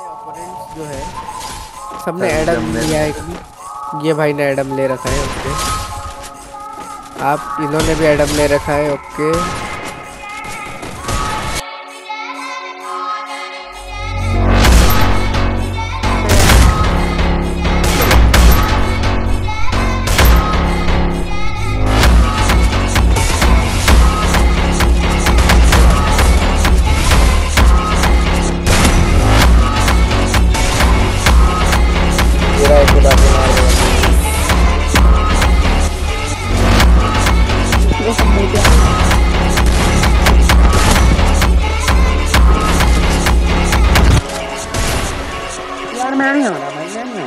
जो है सबने एडम लिया है ये भाई ने एडम ले रखा है ओके आप इन्होंने भी एडम ले रखा है ओके marijuana mañana.